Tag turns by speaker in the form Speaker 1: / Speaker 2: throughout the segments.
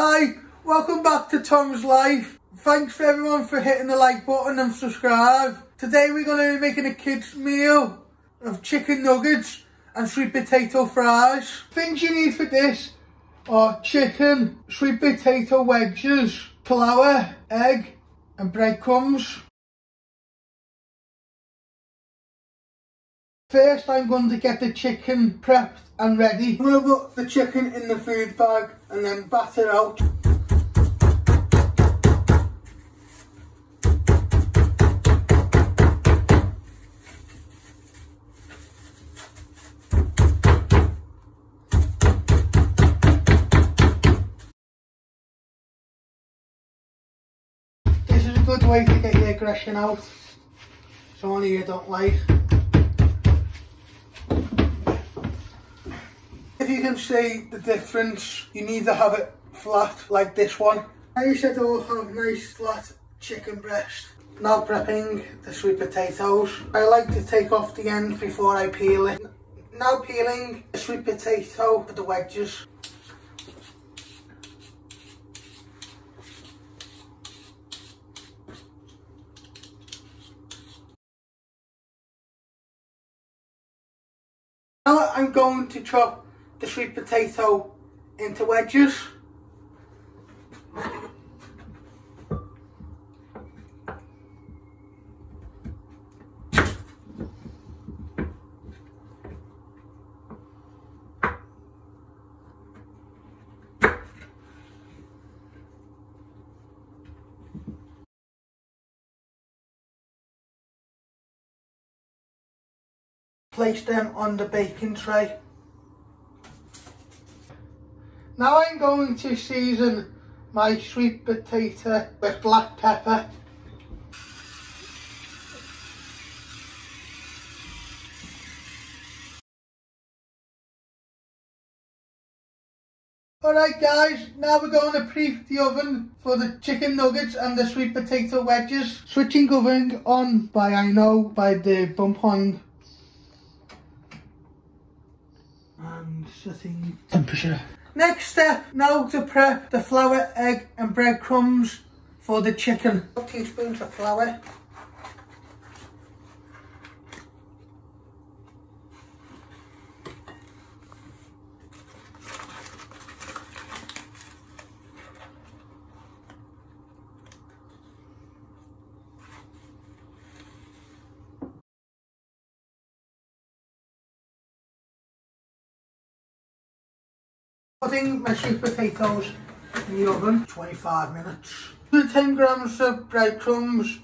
Speaker 1: Hi, welcome back to Tom's Life. Thanks for everyone for hitting the like button and subscribe. Today we're going to be making a kids meal of chicken nuggets and sweet potato fries. Things you need for this are chicken, sweet potato wedges, flour, egg and breadcrumbs. First I'm going to get the chicken prepped and ready. To put the chicken in the food bag and then batter out. This is a good way to get your aggression out. Someone you don't like. If you can see the difference, you need to have it flat like this one. I said all have nice flat chicken breast. Now prepping the sweet potatoes. I like to take off the end before I peel it. Now peeling the sweet potato for the wedges. Now I'm going to chop the sweet potato into wedges. Place them on the baking tray. Now I'm going to season my sweet potato with black pepper. Alright guys, now we're going to preheat the oven for the chicken nuggets and the sweet potato wedges. Switching oven on by I know by the bump on and setting temperature. Next step, now to prep the flour, egg and breadcrumbs for the chicken. Two teaspoons of flour. Putting my sweet potatoes in the oven, 25 minutes. 10 grams of breadcrumbs,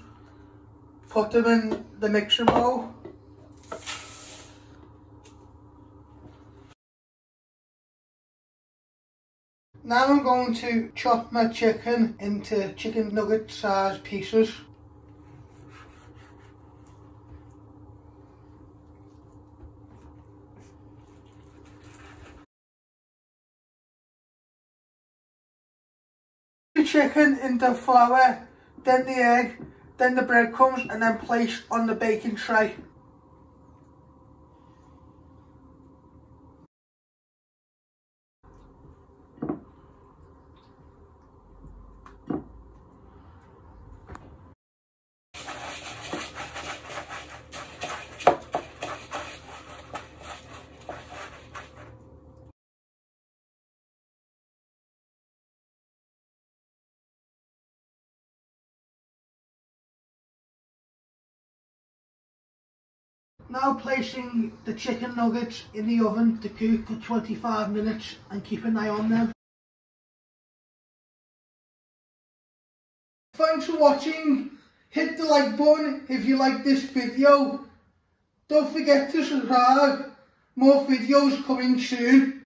Speaker 1: put them in the mixing bowl. Now I'm going to chop my chicken into chicken nugget size pieces. the chicken into flour, then the egg, then the breadcrumbs and then placed on the baking tray. Now placing the chicken nuggets in the oven to cook for 25 minutes and keep an eye on them. Thanks for watching. Hit the like button if you like this video. Don't forget to subscribe. More videos coming soon.